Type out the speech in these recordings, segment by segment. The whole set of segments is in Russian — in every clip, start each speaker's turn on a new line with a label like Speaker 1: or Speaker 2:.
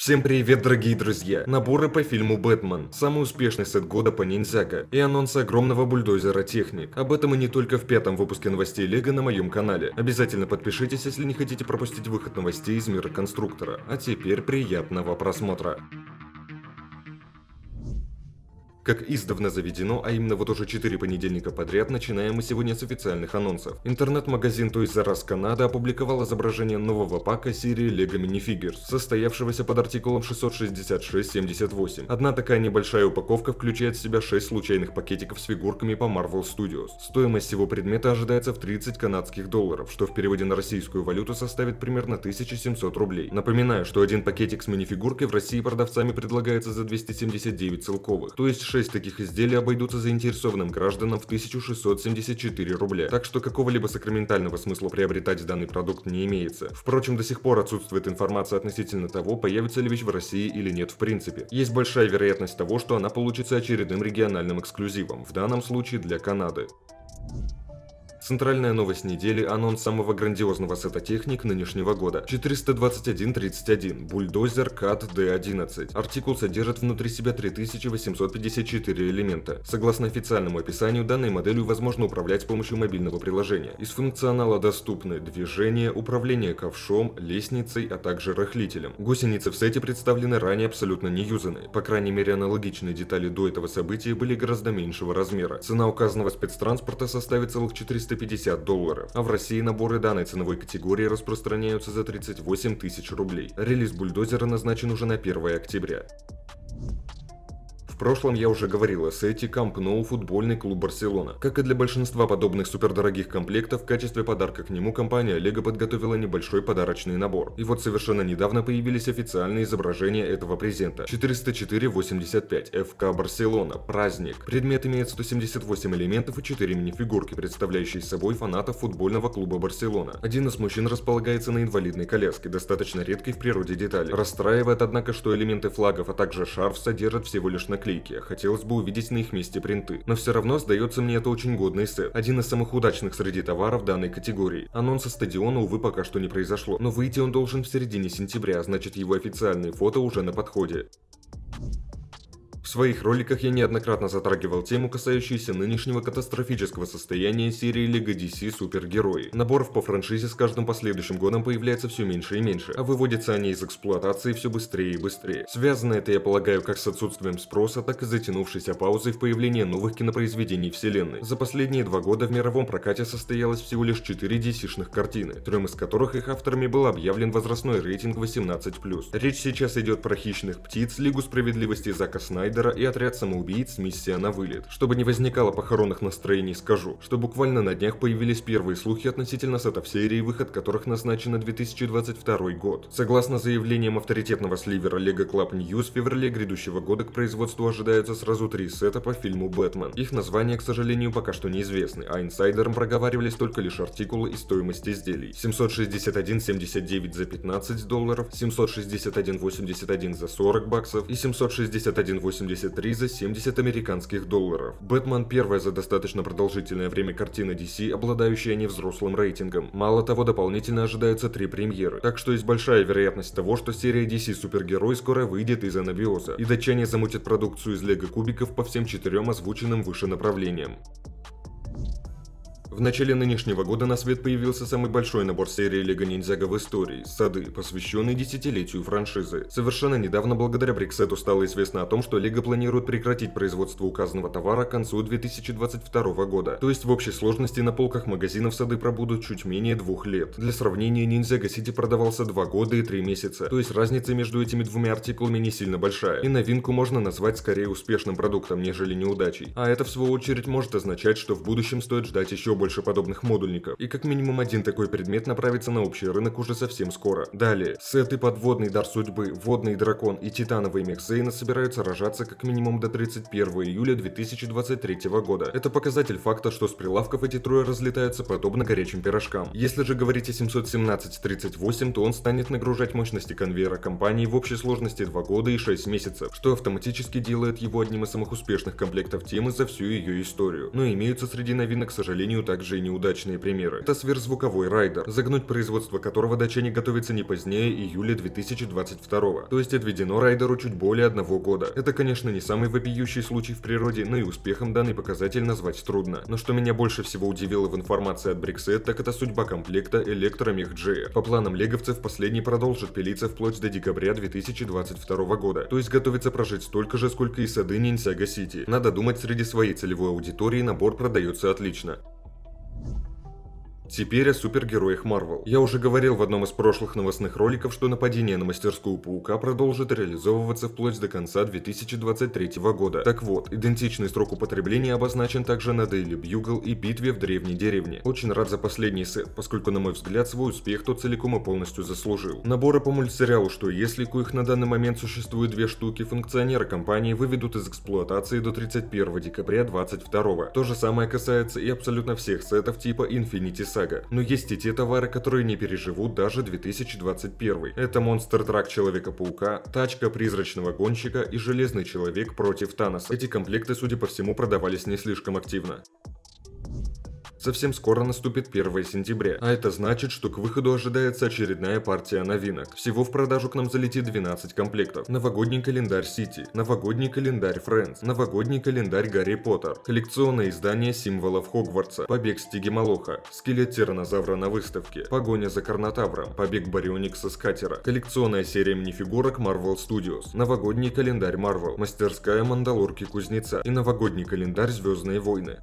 Speaker 1: Всем привет, дорогие друзья! Наборы по фильму «Бэтмен», самый успешный сет года по ниндзяго, и анонс огромного бульдозера техник. Об этом и не только в пятом выпуске новостей Лего на моем канале. Обязательно подпишитесь, если не хотите пропустить выход новостей из мира конструктора. А теперь приятного просмотра. Как издавна заведено, а именно вот уже 4 понедельника подряд, начинаем мы сегодня с официальных анонсов. Интернет-магазин Toys R Us Канада опубликовал изображение нового пака серии LEGO Minifigures, состоявшегося под артикулом 66678. Одна такая небольшая упаковка включает в себя 6 случайных пакетиков с фигурками по Marvel Studios. Стоимость всего предмета ожидается в 30 канадских долларов, что в переводе на российскую валюту составит примерно 1700 рублей. Напоминаю, что один пакетик с минифигуркой в России продавцами предлагается за 279 целковых, то есть 6 таких изделий обойдутся заинтересованным гражданам в 1674 рубля, так что какого-либо сакраментального смысла приобретать данный продукт не имеется. Впрочем, до сих пор отсутствует информация относительно того, появится ли вещь в России или нет в принципе. Есть большая вероятность того, что она получится очередным региональным эксклюзивом, в данном случае для Канады. Центральная новость недели – анонс самого грандиозного сета техник нынешнего года. 421.31, бульдозер CAT D11. Артикул содержит внутри себя 3854 элемента. Согласно официальному описанию, данной моделью возможно управлять с помощью мобильного приложения. Из функционала доступны движение, управление ковшом, лестницей, а также рыхлителем. Гусеницы в сете представлены ранее абсолютно не юзанные. По крайней мере, аналогичные детали до этого события были гораздо меньшего размера. Цена указанного спецтранспорта составит целых 400 350 долларов, а в России наборы данной ценовой категории распространяются за 38 тысяч рублей. Релиз бульдозера назначен уже на 1 октября прошлом я уже говорил о сете Camp Nou футбольный клуб Барселона. Как и для большинства подобных супердорогих комплектов, в качестве подарка к нему компания Lego подготовила небольшой подарочный набор. И вот совершенно недавно появились официальные изображения этого презента. 404-85 FK Барселона. Праздник. Предмет имеет 178 элементов и 4 минифигурки, представляющие собой фанатов футбольного клуба Барселона. Один из мужчин располагается на инвалидной коляске, достаточно редкой в природе детали. Расстраивает, однако, что элементы флагов, а также шарф содержат всего лишь наклейки наклейки, хотелось бы увидеть на их месте принты. Но все равно, сдается мне, это очень годный сет. Один из самых удачных среди товаров данной категории. Анонса стадиона, увы, пока что не произошло. Но выйти он должен в середине сентября, значит его официальные фото уже на подходе. Своих роликах я неоднократно затрагивал тему, касающуюся нынешнего катастрофического состояния серии LEGO DC Супергерои. Наборов по франшизе с каждым последующим годом появляется все меньше и меньше, а выводятся они из эксплуатации все быстрее и быстрее. Связано это, я полагаю, как с отсутствием спроса, так и затянувшейся паузой в появлении новых кинопроизведений вселенной. За последние два года в мировом прокате состоялось всего лишь 4 DC-шных картины, трем из которых их авторами был объявлен возрастной рейтинг 18+. Речь сейчас идет про Хищных птиц, Лигу справедливости Зака Снайдера, Рейдера и отряд самоубийц «Миссия на вылет». Чтобы не возникало похоронных настроений, скажу, что буквально на днях появились первые слухи относительно сетов серии, выход которых назначен на 2022 год. Согласно заявлениям авторитетного сливера Lego Club News, в феврале грядущего года к производству ожидаются сразу три сета по фильму «Бэтмен». Их названия, к сожалению, пока что неизвестны, а инсайдерам проговаривались только лишь артикулы и стоимость изделий. 761,79 за 15 долларов, 761,81 за 40 баксов и 761,80 73 за 70 американских долларов. «Бэтмен» первая за достаточно продолжительное время картина DC, обладающая невзрослым рейтингом. Мало того, дополнительно ожидаются три премьеры, так что есть большая вероятность того, что серия DC Супергерой скоро выйдет из анабиоза, и датчане замутят продукцию из лего кубиков по всем четырем озвученным выше направлениям. В начале нынешнего года на свет появился самый большой набор серии Лего Ниндзяго в истории – Сады, посвященный десятилетию франшизы. Совершенно недавно благодаря Бриксету стало известно о том, что Лего планирует прекратить производство указанного товара к концу 2022 года. То есть в общей сложности на полках магазинов Сады пробудут чуть менее двух лет. Для сравнения, Ниндзяго Сити продавался два года и три месяца, то есть разница между этими двумя артикулами не сильно большая. И новинку можно назвать скорее успешным продуктом, нежели неудачей. А это в свою очередь может означать, что в будущем стоит ждать еще больше подобных модульников, и как минимум один такой предмет направится на общий рынок уже совсем скоро. Далее, сеты подводный дар судьбы, водный дракон и титановый мех Зейна собираются рожаться как минимум до 31 июля 2023 года. Это показатель факта, что с прилавков эти трое разлетаются подобно горячим пирожкам. Если же говорить о 717-38, то он станет нагружать мощности конвейера компании в общей сложности 2 года и 6 месяцев, что автоматически делает его одним из самых успешных комплектов темы за всю ее историю. Но имеются среди новинок, к сожалению, также и неудачные примеры. Это сверхзвуковой райдер, загнуть производство которого датчане готовятся не позднее июля 2022. То есть отведено райдеру чуть более одного года. Это, конечно, не самый вопиющий случай в природе, но и успехом данный показатель назвать трудно. Но что меня больше всего удивило в информации от Brickset, так это судьба комплекта Электромех G. По планам леговцев, последний продолжит пилиться вплоть до декабря 2022 года. То есть готовится прожить столько же, сколько и сады Ниндзяго Сити. Надо думать, среди своей целевой аудитории набор продается отлично. Теперь о супергероях Марвел. Я уже говорил в одном из прошлых новостных роликов, что нападение на мастерскую Паука продолжит реализовываться вплоть до конца 2023 года. Так вот, идентичный срок употребления обозначен также на Daily Bugle и битве в древней деревне. Очень рад за последний сет, поскольку, на мой взгляд, свой успех тот целиком и полностью заслужил. Наборы по мультсериалу «Что если», коих на данный момент существует две штуки, функционеры компании выведут из эксплуатации до 31 декабря 2022. То же самое касается и абсолютно всех сетов типа Infinity Saga ОСАГО. Но есть и те товары, которые не переживут даже 2021. Это Монстр Трак Человека-паука, Тачка Призрачного Гонщика и Железный Человек против Таноса. Эти комплекты, судя по всему, продавались не слишком активно. Совсем скоро наступит 1 сентября, а это значит, что к выходу ожидается очередная партия новинок. Всего в продажу к нам залетит 12 комплектов. Новогодний календарь Сити, новогодний календарь Friends, новогодний календарь Гарри Поттер, коллекционное издание символов Хогвартса, побег Стиги Малоха, скелет тиранозавра на выставке, погоня за Карнотавром, побег Барионикса с катера, коллекционная серия минифигурок Marvel Studios, новогодний календарь Marvel, мастерская Мандалорки Кузнеца и новогодний календарь Звездные войны.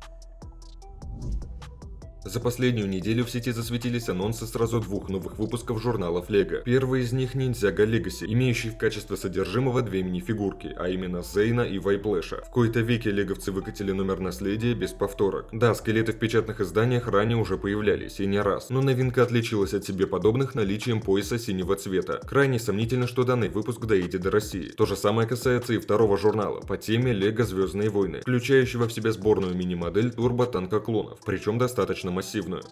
Speaker 1: За последнюю неделю в сети засветились анонсы сразу двух новых выпусков журналов LEGO. Первый из них Ninjago Legacy, имеющий в качестве содержимого две мини-фигурки, а именно Зейна и Вайплэша. В кои-то веке леговцы выкатили номер наследия без повторок. Да, скелеты в печатных изданиях ранее уже появлялись, и не раз, но новинка отличилась от себе подобных наличием пояса синего цвета. Крайне сомнительно, что данный выпуск доедет до России. То же самое касается и второго журнала по теме LEGO Звездные войны, включающего в себя сборную мини-модель турбо-танка клонов, причем достаточно массивную.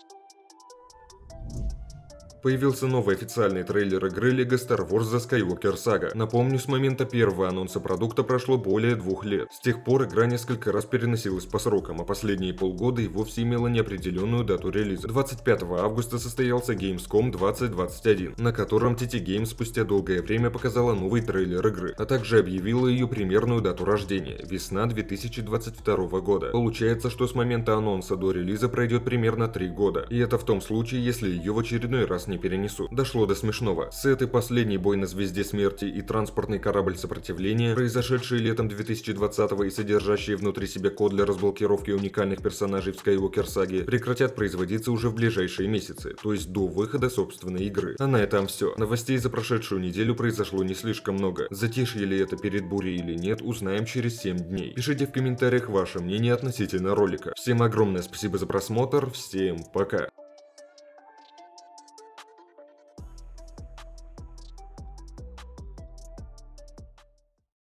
Speaker 1: Появился новый официальный трейлер игры LEGO Star Wars The Skywalker Saga. Напомню, с момента первого анонса продукта прошло более двух лет. С тех пор игра несколько раз переносилась по срокам, а последние полгода и вовсе имела неопределенную дату релиза. 25 августа состоялся Gamescom 2021, на котором TT Games спустя долгое время показала новый трейлер игры, а также объявила ее примерную дату рождения – весна 2022 года. Получается, что с момента анонса до релиза пройдет примерно 3 года, и это в том случае, если ее в очередной раз не не перенесу. Дошло до смешного. С этой последней бой на Звезде Смерти и транспортный корабль сопротивления, произошедшие летом 2020 и содержащие внутри себя код для разблокировки уникальных персонажей в Skywalker саге, прекратят производиться уже в ближайшие месяцы, то есть до выхода собственной игры. А на этом все. Новостей за прошедшую неделю произошло не слишком много. Затишье ли это перед бурей или нет, узнаем через 7 дней. Пишите в комментариях ваше мнение относительно ролика. Всем огромное спасибо за просмотр, всем пока.